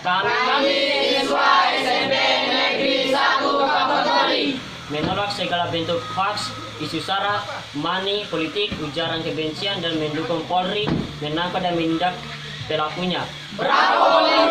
Kami siswa SMP Negeri 1 Kabupaten menolak segala bentuk hoax, isu sara, money, politik, ujaran kebencian dan mendukung Polri menangkap dan menindak pelakunya. Bravo Polri.